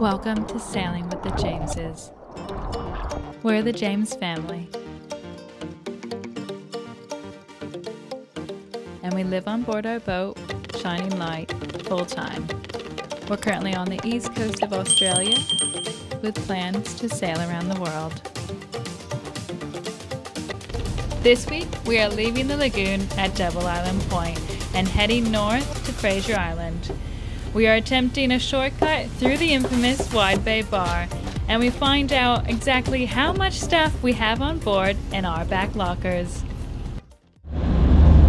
Welcome to Sailing with the Jameses. We're the James family. And we live on board our boat, Shining Light, full time. We're currently on the east coast of Australia with plans to sail around the world. This week, we are leaving the lagoon at Double Island Point and heading north to Fraser Island. We are attempting a shortcut through the infamous Wide Bay Bar, and we find out exactly how much stuff we have on board in our back lockers.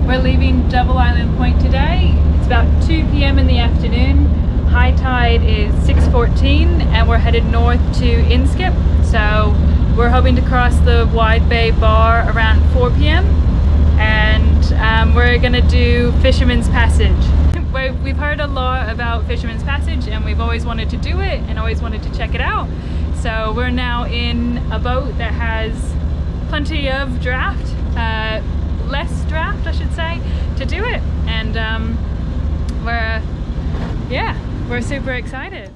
We're leaving Double Island Point today. It's about 2 p.m. in the afternoon. High tide is 6.14 and we're headed north to Inskip. So we're hoping to cross the Wide Bay Bar around 4 p.m. and um, we're gonna do Fisherman's Passage. We've heard a lot about Fisherman's Passage and we've always wanted to do it and always wanted to check it out. So we're now in a boat that has plenty of draft, uh, less draft I should say, to do it. And um, we're, yeah, we're super excited.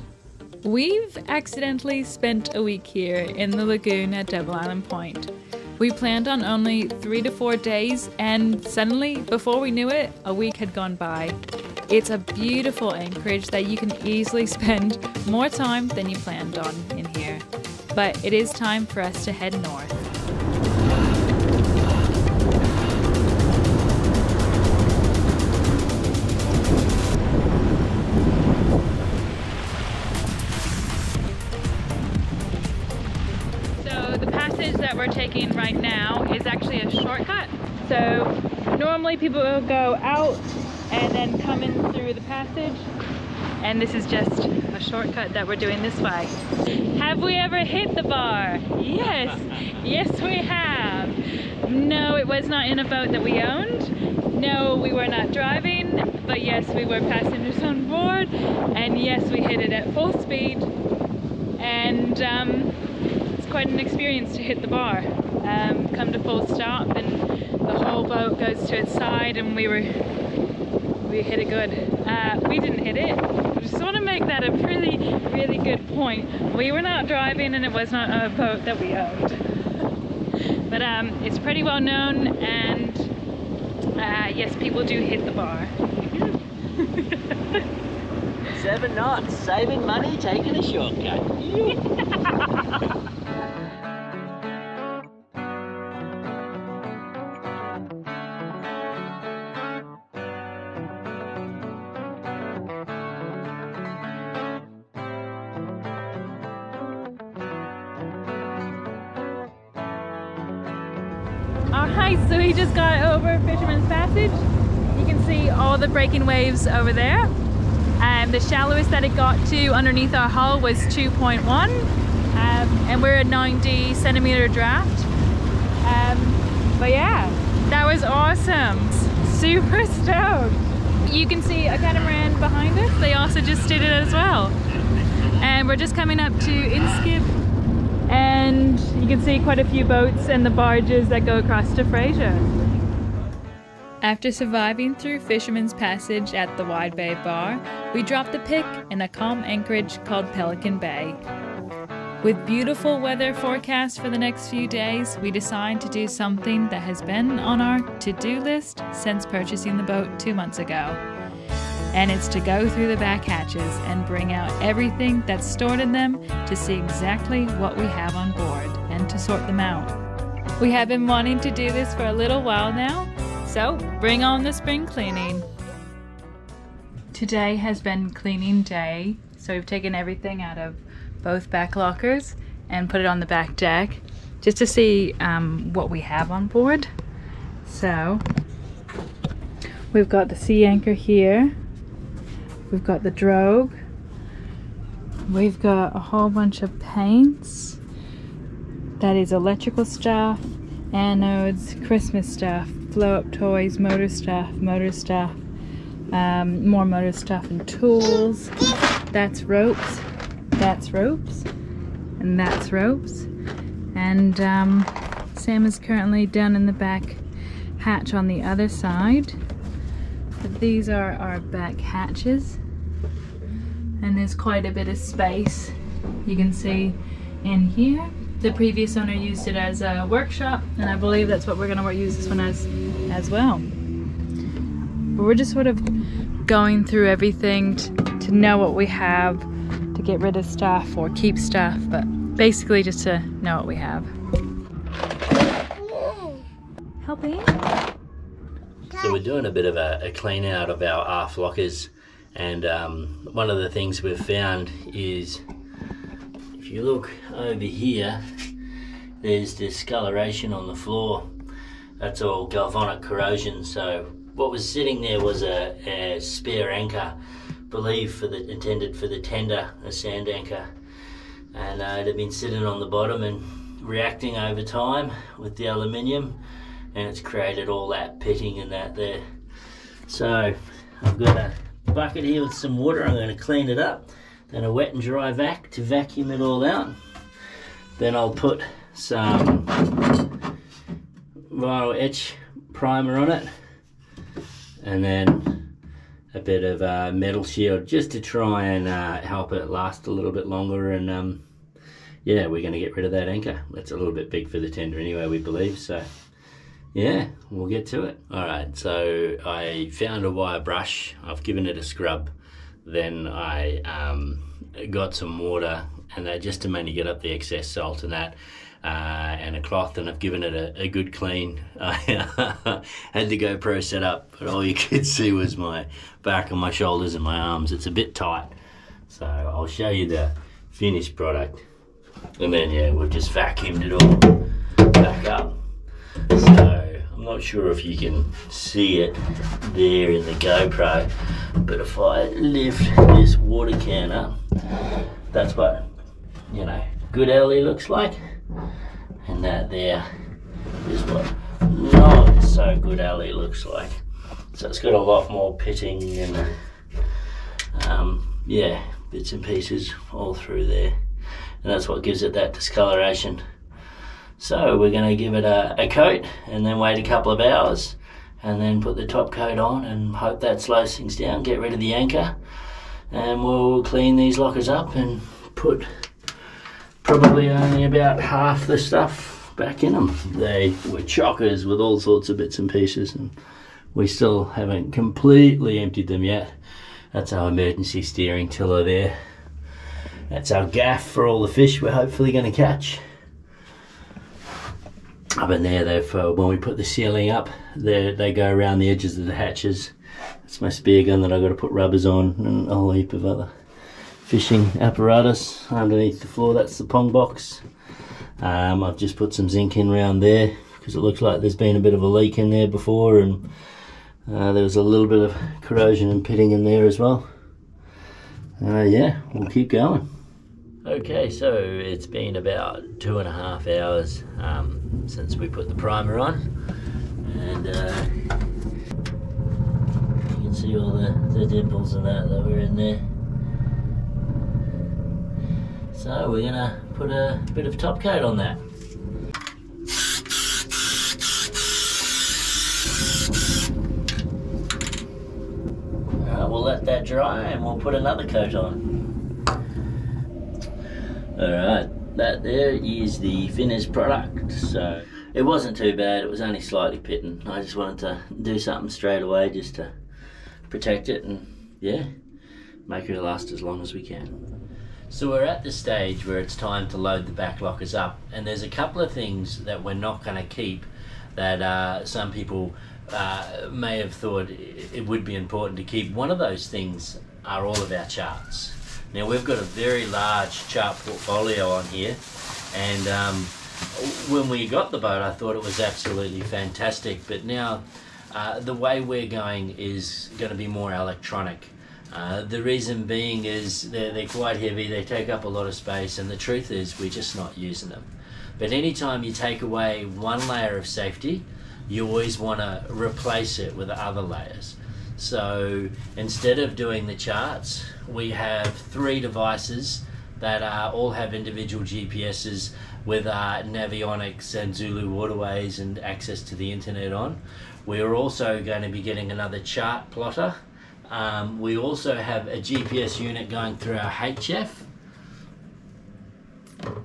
We've accidentally spent a week here in the lagoon at Double Island Point. We planned on only three to four days, and suddenly, before we knew it, a week had gone by. It's a beautiful anchorage that you can easily spend more time than you planned on in here. But it is time for us to head north. So the passage that we're taking right now is actually a shortcut. So normally people will go out and then come in through the passage and this is just a shortcut that we're doing this way. Have we ever hit the bar? Yes, yes we have. No, it was not in a boat that we owned. No, we were not driving, but yes, we were passengers on board and yes, we hit it at full speed and um, it's quite an experience to hit the bar. Um, come to full stop and the whole boat goes to its side and we were we hit it good. Uh, we didn't hit it. I just want to make that a really, really good point. We were not driving and it was not a boat that we owned. but um, it's pretty well known and uh, yes, people do hit the bar. Seven knots, saving money, taking a shortcut. Alright, so we just got over Fisherman's Passage. You can see all the breaking waves over there. Um, the shallowest that it got to underneath our hull was 2.1 um, and we're at 90 centimeter draft. Um, but yeah, that was awesome. Super stoked. You can see a catamaran behind us. They also just did it as well. And we're just coming up to Inskip and you can see quite a few boats and the barges that go across to Fraser. After surviving through Fisherman's Passage at the Wide Bay Bar, we dropped the pick in a calm anchorage called Pelican Bay. With beautiful weather forecast for the next few days, we decide to do something that has been on our to-do list since purchasing the boat two months ago. And it's to go through the back hatches and bring out everything that's stored in them to see exactly what we have on board and to sort them out. We have been wanting to do this for a little while now, so bring on the spring cleaning. Today has been cleaning day, so we've taken everything out of both back lockers and put it on the back deck just to see um, what we have on board. So we've got the sea anchor here, we've got the drogue, we've got a whole bunch of paints, that is electrical stuff, anodes, Christmas stuff, blow up toys, motor stuff, motor stuff, um, more motor stuff and tools. That's ropes, that's ropes, and that's ropes. And um, Sam is currently down in the back hatch on the other side. But these are our back hatches. and there's quite a bit of space you can see in here. The previous owner used it as a workshop and I believe that's what we're going to use this one as as well. But we're just sort of going through everything to know what we have, to get rid of stuff or keep stuff, but basically just to know what we have. Helping? We're doing a bit of a, a clean out of our aft lockers. And um, one of the things we've found is if you look over here there's discoloration on the floor. That's all galvanic corrosion. So what was sitting there was a, a spare anchor believed for the intended for the tender a sand anchor. And uh, it had been sitting on the bottom and reacting over time with the aluminium and it's created all that pitting and that there so I've got a bucket here with some water. I'm going to clean it up. Then a wet and dry vac to vacuum it all out. Then I'll put some vinyl etch primer on it. And then a bit of uh, metal shield just to try and uh, help it last a little bit longer. And um, yeah, we're going to get rid of that anchor. That's a little bit big for the tender anyway, we believe. So yeah, we'll get to it. All right, so I found a wire brush. I've given it a scrub. Then I um, got some water and that just to mainly get up the excess salt and that. Uh, and a cloth, and I've given it a, a good clean. I had the GoPro set up, but all you could see was my back and my shoulders and my arms. It's a bit tight, so I'll show you the finished product, and then yeah, we've just vacuumed it all back up. So I'm not sure if you can see it there in the GoPro, but if I lift this water can up, that's what, you know, good alley looks like. And that there is what not so good alley looks like. So it's got a lot more pitting and, um, yeah, bits and pieces all through there. And that's what gives it that discoloration. So we're going to give it a, a coat and then wait a couple of hours and then put the top coat on and hope that slows things down, get rid of the anchor and we'll clean these lockers up and put probably only about half the stuff back in them. They were chockers with all sorts of bits and pieces and we still haven't completely emptied them yet. That's our emergency steering tiller there. That's our gaff for all the fish we're hopefully going to catch up in there they've uh, when we put the ceiling up they they go around the edges of the hatches. It's my spear gun that I've got to put rubbers on and a whole heap of other fishing apparatus underneath the floor. That's the pong box. Um, I've just put some zinc in around there because it looks like there's been a bit of a leak in there before and uh, there was a little bit of corrosion and pitting in there as well. Uh, yeah we'll keep going Okay, so it's been about two and a half hours um, since we put the primer on, and uh, you can see all the, the dimples and that that were in there. So we're gonna put a bit of top coat on that. Uh, we'll let that dry and we'll put another coat on. Alright, that there is the finished product. So it wasn't too bad, it was only slightly pitting. I just wanted to do something straight away just to protect it and yeah, make it last as long as we can. So we're at the stage where it's time to load the back lockers up and there's a couple of things that we're not going to keep that uh, some people uh, may have thought it would be important to keep. One of those things are all of our charts. Now we've got a very large chart portfolio on here and um, when we got the boat I thought it was absolutely fantastic but now uh, the way we're going is going to be more electronic. Uh, the reason being is they're, they're quite heavy, they take up a lot of space and the truth is we're just not using them. But anytime you take away one layer of safety you always want to replace it with other layers. So instead of doing the charts, we have three devices that uh, all have individual GPSs with uh, Navionics and Zulu waterways and access to the internet on. We are also going to be getting another chart plotter Um, we also have a GPS unit going through our HF.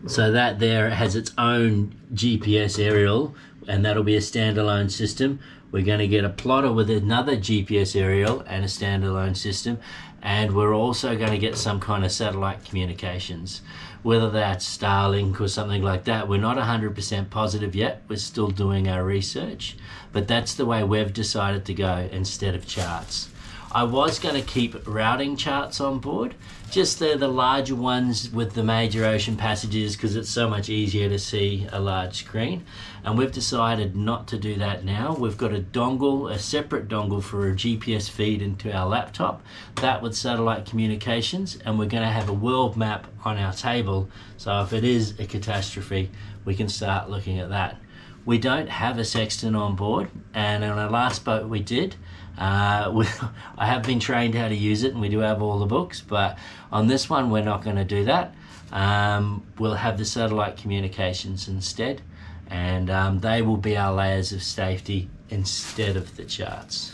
So that there has its own GPS aerial and that'll be a standalone system. We're going to get a plotter with another GPS aerial and a standalone system and we're also going to get some kind of satellite communications whether that's Starlink or something like that. We're not 100% positive yet. We're still doing our research, but that's the way we've decided to go instead of charts. I was going to keep routing charts on board, just they're the larger ones with the major ocean passages because it's so much easier to see a large screen. And we've decided not to do that now. We've got a dongle, a separate dongle for a GPS feed into our laptop, that with satellite communications, and we're going to have a world map on our table. So if it is a catastrophe, we can start looking at that. We don't have a sextant on board, and on our last boat we did. Uh, we, I have been trained how to use it, and we do have all the books, but on this one, we're not going to do that. Um, we'll have the satellite communications instead, and um, they will be our layers of safety instead of the charts.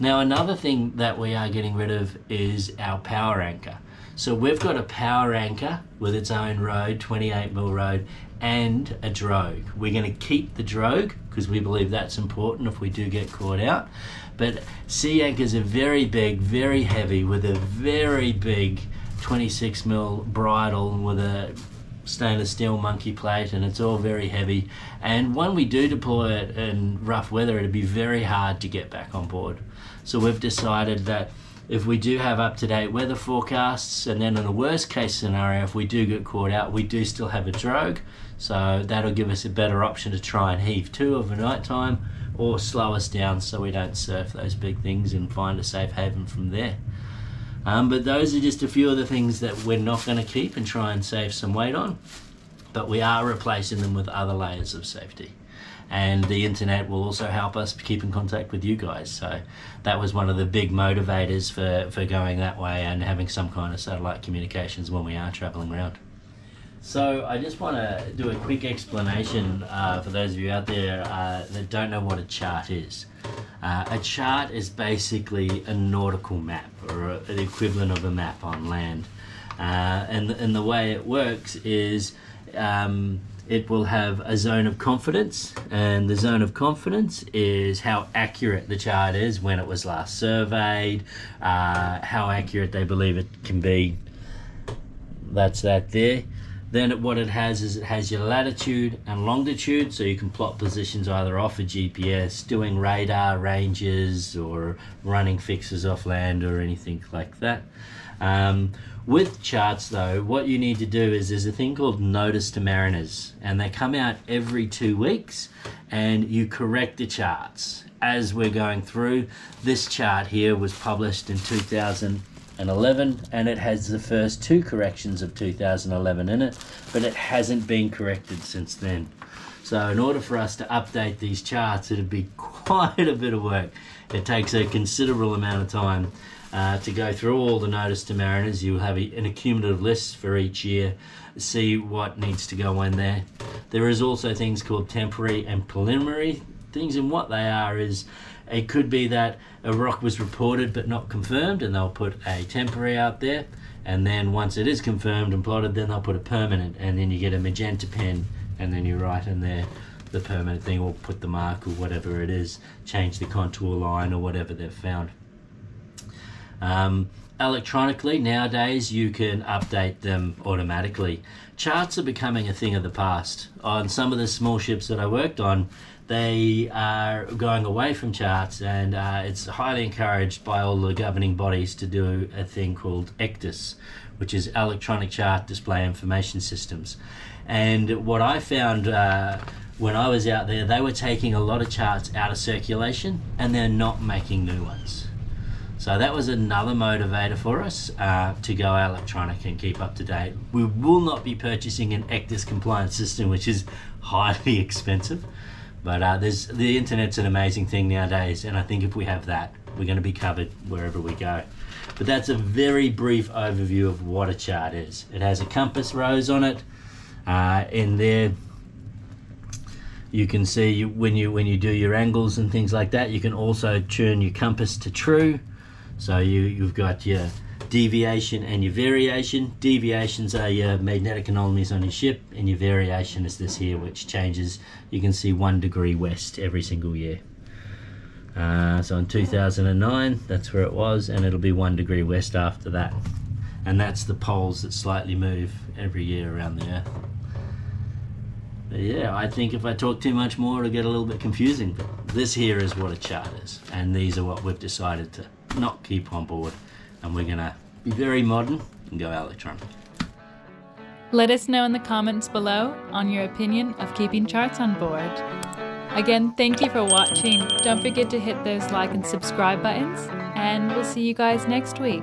Now, another thing that we are getting rid of is our para anchor. So we've got a para anchor with its own rode, 28 mil rode, and a drogue. We're going to keep the drogue because we believe that's important if we do get caught out. But sea anchors are very big, very heavy, with a very big 26 mil bridle with a stainless steel monkey plate, and it's all very heavy. And when we do deploy it in rough weather, it'd be very hard to get back on board. So we've decided that if we do have up to date weather forecasts, and then in a worst case scenario, if we do get caught out, we do still have a drogue. So that'll give us a better option to try and heave to overnight time or slow us down so we don't surf those big things and find a safe haven from there. Um, but those are just a few of the things that we're not going to keep and try and save some weight on. But we are replacing them with other layers of safety. And the internet will also help us keep in contact with you guys. So that was one of the big motivators for, for going that way and having some kind of satellite communications when we are traveling around. So I just want to do a quick explanation uh, for those of you out there uh, that don't know what a chart is. Uh, a chart is basically a nautical map or a, the equivalent of a map on land. Uh, and, and the way it works is um, it will have a zone of confidence, and the zone of confidence is how accurate the chart is when it was last surveyed, uh, how accurate they believe it can be. That's that there. Then what it has is it has your latitude and longitude, so you can plot positions either off a GPS, doing radar ranges, or running fixes off land or anything like that. Um, with charts, though, what you need to do is there's a thing called Notice to Mariners, and they come out every two weeks, and you correct the charts. As we're going through. This chart here was published in 2000 and 11 and it has the first two corrections of 2011 in it but it hasn't been corrected since then. So in order for us to update these charts it'd be quite a bit of work. It takes a considerable amount of time uh, to go through all the notice to mariners you'll have an accumulative list for each year see what needs to go in there there is also things called temporary and preliminary things and what they are is it could be that a rock was reported but not confirmed, and they'll put a temporary out there. And then once it is confirmed and plotted, then they'll put a permanent, and then you get a magenta pen, and then you write in there the permanent thing, or put the mark or whatever it is, change the contour line or whatever they've found. Um, electronically nowadays you can update them automatically charts are becoming a thing of the past on some of the small ships that i worked on they are going away from charts, and uh, it's highly encouraged by all the governing bodies to do a thing called ECDIS, which is Electronic Chart Display Information Systems. And what I found uh, when I was out there, they were taking a lot of charts out of circulation and they're not making new ones. So that was another motivator for us uh, to go electronic and keep up to date. We will not be purchasing an ECDIS compliant system, which is highly expensive. But uh, there's the internet's an amazing thing nowadays, and I think if we have that, we're going to be covered wherever we go. But that's a very brief overview of what a chart is. It has a compass rose on it. Uh, in there, you can see you, when you when you do your angles and things like that. You can also turn your compass to true, So you you've got your deviation and your variation. Deviations are your magnetic anomalies on your ship, and your variation is this here, which changes. You can see one degree west every single year. Uh, so in 2009, that's where it was, and it'll be one degree west after that. And that's the poles that slightly move every year around the Earth. But yeah, I think if I talk too much more, it'll get a little bit confusing. But this here is what a chart is, and these are what we've decided to not keep on board. And we're gonna be very modern and go electronic. Let us know in the comments below on your opinion of keeping charts on board. Again, thank you for watching. Don't forget to hit those like and subscribe buttons, and we'll see you guys next week.